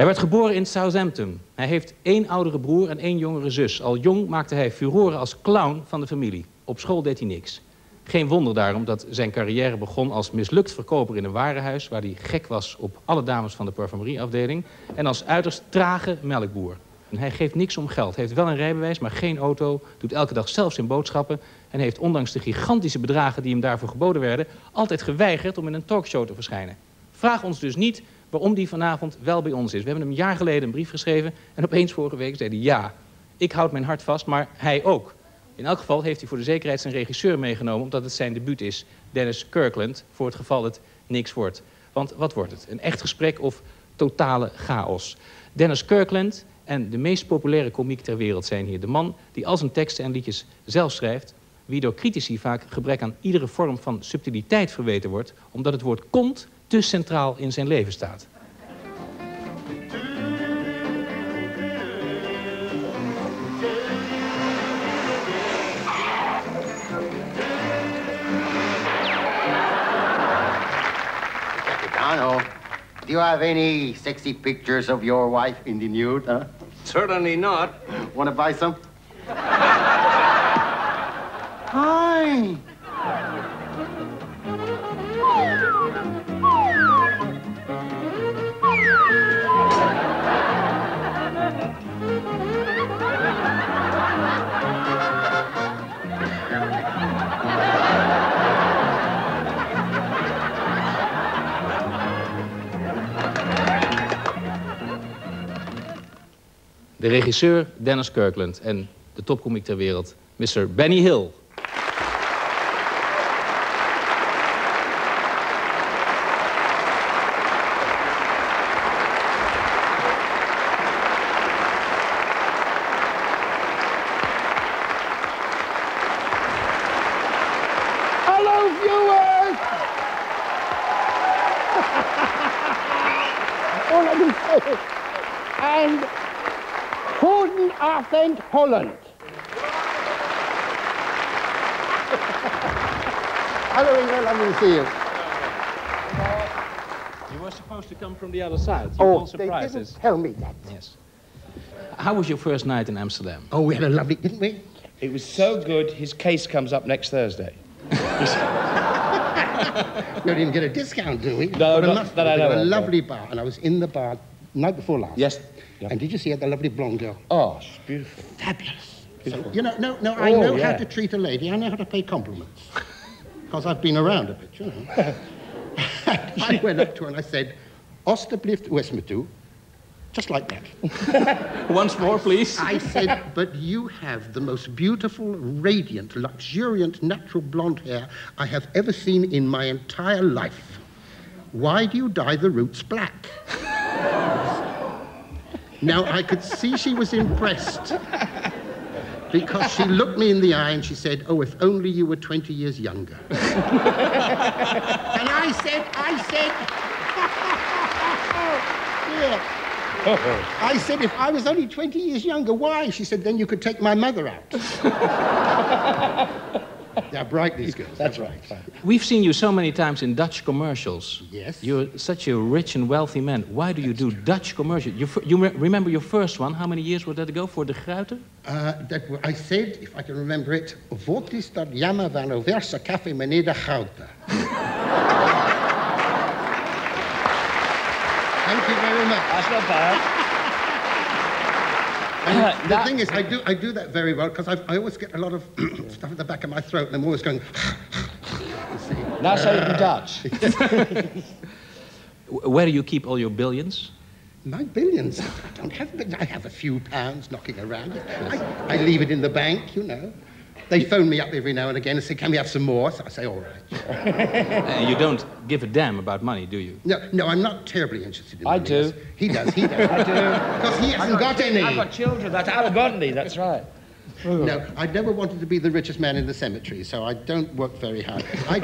Hij werd geboren in Southampton. Hij heeft één oudere broer en één jongere zus. Al jong maakte hij furoren als clown van de familie. Op school deed hij niks. Geen wonder daarom dat zijn carrière begon als mislukt verkoper in een warenhuis... waar hij gek was op alle dames van de parfumerieafdeling... en als uiterst trage melkboer. En hij geeft niks om geld, heeft wel een rijbewijs, maar geen auto... doet elke dag zelf zijn boodschappen... en heeft ondanks de gigantische bedragen die hem daarvoor geboden werden... altijd geweigerd om in een talkshow te verschijnen. Vraag ons dus niet waarom die vanavond wel bij ons is. We hebben hem een jaar geleden een brief geschreven... en opeens vorige week zei hij ja, ik houd mijn hart vast, maar hij ook... In elk geval heeft hij voor de zekerheid zijn regisseur meegenomen... omdat het zijn debuut is, Dennis Kirkland... voor het geval het niks wordt. Want wat wordt het? Een echt gesprek of totale chaos? Dennis Kirkland en de meest populaire komiek ter wereld zijn hier. De man die al zijn teksten en liedjes zelf schrijft... wie door critici vaak gebrek aan iedere vorm van subtiliteit verweten wordt... omdat het woord kont te centraal in zijn leven staat. Capitano, do you have any sexy pictures of your wife in the nude, huh? Certainly not. Want to buy some? Hi. De regisseur Dennis Kirkland en de topkomiek ter wereld, Mr. Benny Hill. Gordon Arthent Holland. Hello, Ingrid, lovely to see you. You were supposed to come from the other side. oh, they didn't tell me that. Yes. How was your first night in Amsterdam? Oh, we had a lovely, didn't we? It was so good, his case comes up next Thursday. We don't even get a discount, do we? No, But I not must that I admit, know A lovely bar, and I was in the bar night before last. Yes. Yeah. And did you see the lovely blonde girl? Oh, she's beautiful. Fabulous. Beautiful. You know, no, no, I Oh, know yeah. how to treat a lady. I know how to pay compliments. Because I've been around a bit, you know. I went up to her and I said, Osterblift hoe is het met u? Just like that. Once more, please. I said, but you have the most beautiful, radiant, luxuriant, natural blonde hair I have ever seen in my entire life. Why do you dye the roots black? Now, I could see she was impressed because she looked me in the eye and she said, Oh, if only you were 20 years younger. and I said, I said. I said, if I was only 20 years younger, why? She said, then you could take my mother out. They're bright, these girls. That's They're right. We've seen you so many times in Dutch commercials. Yes. You're such a rich and wealthy man. Why do you do Dutch commercials? You, fir- you re- remember your first one? How many years was that ago for De Gruyter? Uh, that, w- I said, if I can remember it, wat is dat jammer van een verse café, meneer de Gouden? Thank you very much. That's not bad. And the That- thing is, I do, I do that very well because I always get a lot of stuff at the back of my throat and I'm always going, you see. Now say in Dutch. Where do you keep all your billions? My billions. I don't have, but I have a few pounds knocking around. I, I leave it in the bank, you know. They phone me up every now and again and say, "Can we have some more?" So I say, "All right." Uh, you don't give a damn about money, do you? No, no, I'm not terribly interested in. I money. do. He does. He does. I do. Because he hasn't got any. I've got children. that's I haven't got any. That's right. No, I never wanted to be the richest man in the cemetery, so I don't work very hard. I,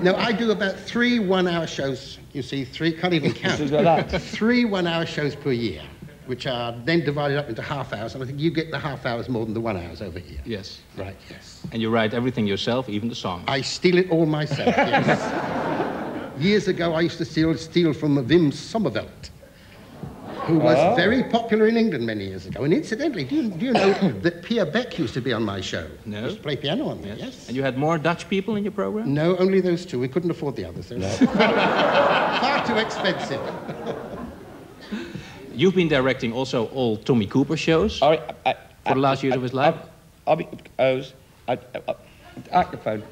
no, I do about three one-hour shows. You see, three can't even count. Just like that. Three one-hour shows per year, which are then divided up into half hours, and I think you get the half hours more than the one hours over here. Yes. Right. Yes. And you write everything yourself, even the songs. I steal it all myself. Yes. Years ago, I used to steal steal from Wim Sonneveld. who was Oh. very popular in England many years ago. And incidentally, do you, do you know that Pia Beck used to be on my show? No. He used to play piano on there, yes. And you had more Dutch people in your program? No, only those two. We couldn't afford the others. They were far too expensive. You've been directing also all Tommy Cooper shows right, I, for the last years of his life. I'll be O's. I, I, microphone.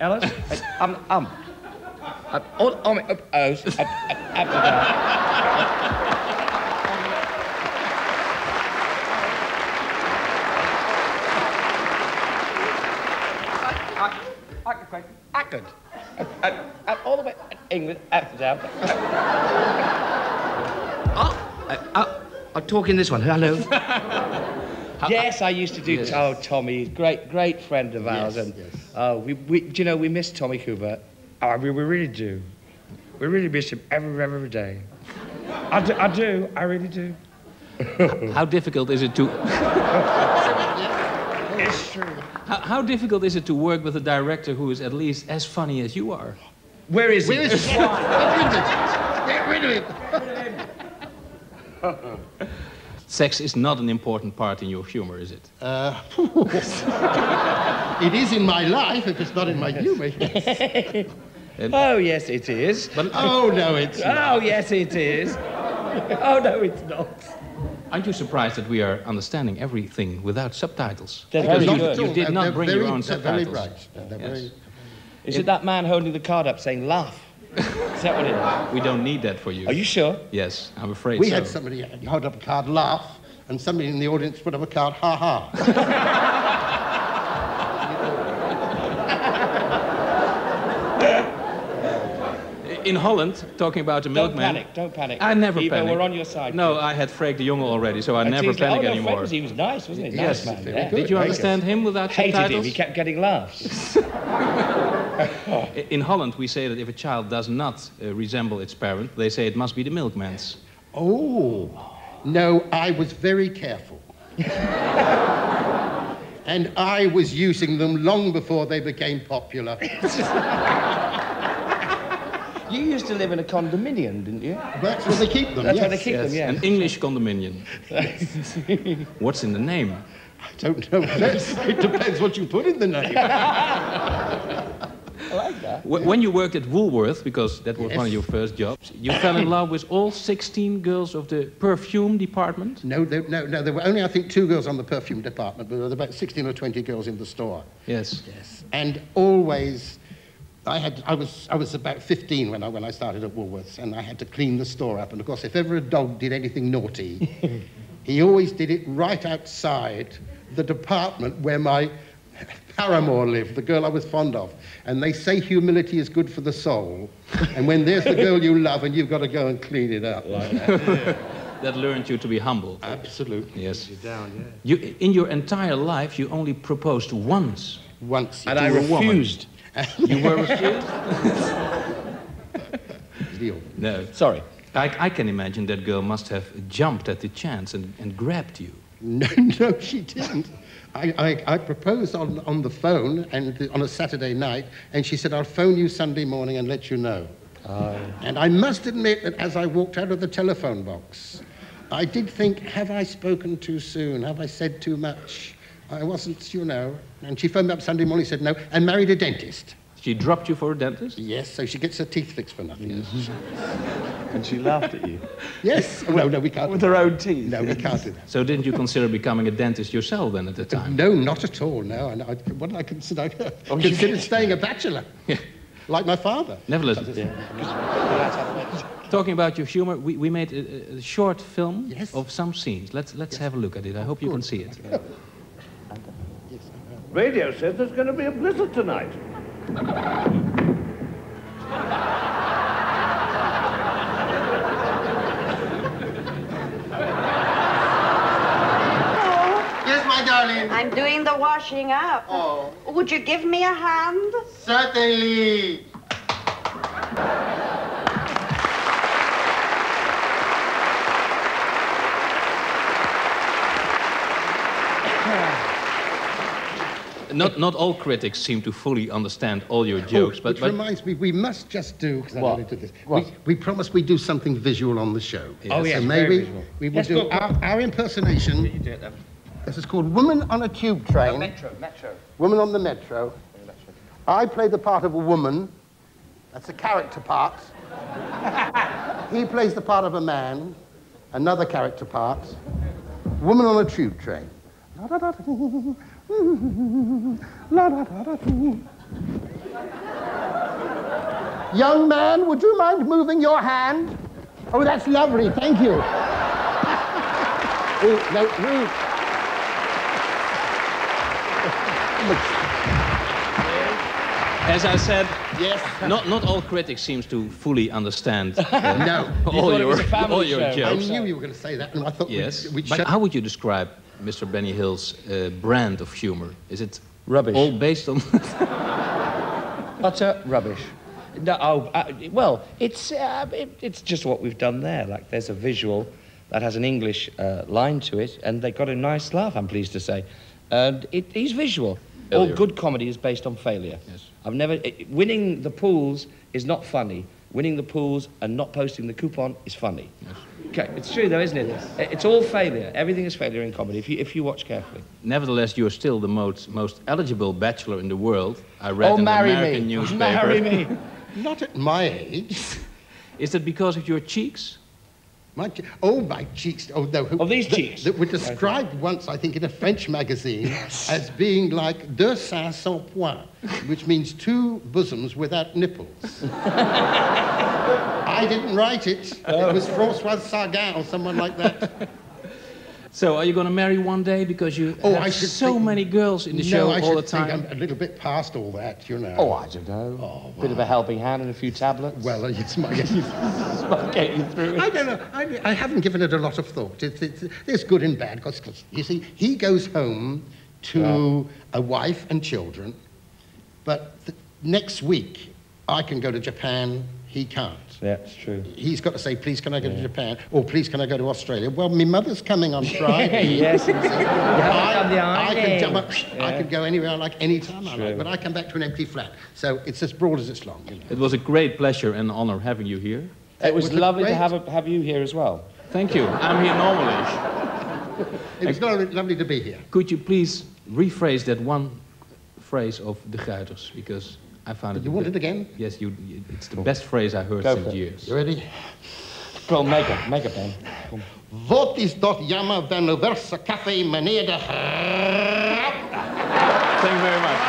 Ellis. I, I'm. I'm. I'm all on me. Up, O's. I, I, up to that. I- I- Microphone. All the way. England. Up to down. Oh, uh, uh, I'm talking this one. Hello. yes, I used to do. Yes. Oh, Tommy, great, great friend of ours, Yes, and yes. oh, we, we, do you know, we miss Tommy Cooper. Oh, we, we really do. We really miss him every, every day. I do, I do, I really do. How difficult is it to It's true. how, how difficult is it to work with a director who is at least as funny as you are? Where is Where he? is he? Get rid of him. Get rid of him. Sex is not an important part in your humor, is it? Uh, it is in my life if it's not in my humor. yes. Oh, yes, it is. But Oh, no, it's not. Oh, yes, it is. Oh, no, it's not. aren't you surprised that we are understanding everything without subtitles? They're Because very you, good. you did not they're bring very, your own they're very subtitles. bright. Yes. very- Is it that man holding the card up saying laugh? Is that what it is? We don't need that for you. Are you sure? Yes, I'm afraid We so. had somebody hold up a card, laugh, and somebody in the audience put up a card, ha ha. In Holland, talking about the milkman. Don't panic, don't panic. I never Ivo, panic. we're on your side. No, I had Freek de Jonge already, so I And never panic oh, anymore. was- he was nice, wasn't he? Yes, nice man. yeah. Did you understand him without Hated him. He kept getting laughs. In Holland, we say that if a child does not uh, resemble its parent, they say it must be the milkman's. Oh, no, I was very careful. and I was using them long before they became popular. You used to live in a condominium, didn't you? That's where they keep them, That's yes. where they keep them, yeah. An English condominium. What's in the name? I don't know. It depends what you put in the name. I like that. Wh- When you worked at Woolworth, because that was one of your first jobs, you fell in love with all 16 girls of the perfume department? No, there, no, no, there were only, I think, two girls on the perfume department, but there were about 16 or 20 girls in the store. Yes. Yes. And always, I had, I was, I was about 15 when I, when I started at Woolworths, and I had to clean the store up. And of course, if ever a dog did anything naughty, he always did it right outside the department where my paramour lived, the girl I was fond of. And they say humility is good for the soul. And when there's the girl you love, and you've got to go and clean it up. Like That that learned you to be humble. Absolutely. Yes. Down, yeah. You, in your entire life, you only proposed once. Once. And I To woman. refused. You were refused? was the old- No. Sorry. I, I can imagine that girl must have jumped at the chance and, and grabbed you. No, no, she didn't. I, I, I proposed on, on the phone and the, on a Saturday night, and she said, I'll phone you Sunday morning and let you know. Oh. And I must admit that as I walked out of the telephone box, I did think, have I spoken too soon? Have I said too much? I wasn't, you know. And she phoned me up Sunday morning and said, no, and married a dentist. She dropped you for a dentist? Yes, so she gets her teeth fixed for nothing. And she laughed at you. Yes? Well, no, we can't. With her own teeth. No, we can't do that. So didn't you consider becoming a dentist yourself then at the time? No, not at all. No, and I, what did I consider? Oh, I considered staying a bachelor, Yeah. like my father. Nevertheless, talking about your humor, we, we made a, a short film Yes. of some scenes. Let's, let's have a look at it. I hope you can see it. Radio says there's going to be a blizzard tonight. Yes, my darling. I'm doing the washing up. Oh, Would you give me a hand? certainly. Not, not all critics seem to fully understand all your oh, jokes, Oh, but, which but reminds me, we must just do, because I What? want to do this. What? We, we promised we'd do something visual on the show. Oh, yes, So very maybe visual. we will Yes, do go, go. our, our impersonation. You do it then. This is called Woman on a Tube Train. Oh, metro, metro. Woman on the Metro. I play the part of a woman. That's a character part. he plays the part of a man. Another character part. Woman on a tube train. Young man, would you mind moving your hand? Oh, that's lovely. Thank you. no, as I said, Yes. not, not all critics seems to fully understand uh, No. all, your, was a family all your show. I knew you were going to say that, and I thought Yes, we'd, we'd but how would you describe Mr. Benny Hill's uh, brand of humor? Is it Rubbish. all based on... Utter rubbish. No, oh, uh, well, it's, uh, it, it's just what we've done there. Like, there's a visual that has an English uh, line to it, and they got a nice laugh, I'm pleased to say. And it, he's visual. All good comedy is based on failure. Yes. I've never... It, winning the pools is not funny. Winning the pools and not posting the coupon is funny. Okay, it's true though, isn't it? It- It's all failure. Everything is failure in comedy, if you, if you watch carefully. Nevertheless, you're still the most, most eligible bachelor in the world. I read oh, in marry the American me. newspaper. Marry me. Not at my age. Is that because of your cheeks? My oh, my cheeks. Oh, no. Oh, these that- cheeks. That were described once, I think, in a French magazine as being like deux seins sans point, which means two bosoms without nipples. I didn't write it. Oh. It was Françoise Sagan or someone like that. So, are you going to marry one day because you Oh, have I should so think- many girls in the no, show I all the should think time? I'm a little bit past all that, you know. Oh, I don't know. Oh, bit of a helping hand and a few tablets. Well, uh, it's my... get you through it. I don't know. I, I haven't given it a lot of thought. It's, it's, it's good and bad because, you see, he goes home to a wife and children, but th- next week I can go to Japan, he can't. Yeah, it's true. He's got to say, please, can I go to Japan? Or please, can I go to Australia? Well, my mother's coming on Friday. yes, it's, I, I can jump up, island. I can go anywhere I like any time I True. like, but I come back to an empty flat. So it's as broad as it's long. You know. It was a great pleasure and honor having you here. It was was lovely to have, a, have you here as well. Thank you. I'm here normally. It was lo- lovely to be here. Could you please rephrase that one phrase of De Gruyter's? Because I found it... You want it again? Yes, you, it's the best phrase I heard Go since years. You ready? Go make it, make it, Ben. Kom. Wat is dat jammer van verse café, meneer de Thank you very much.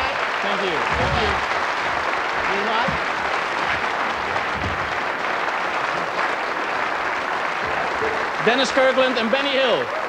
Thank you. Thank you. Dennis Kirkland and Benny Hill.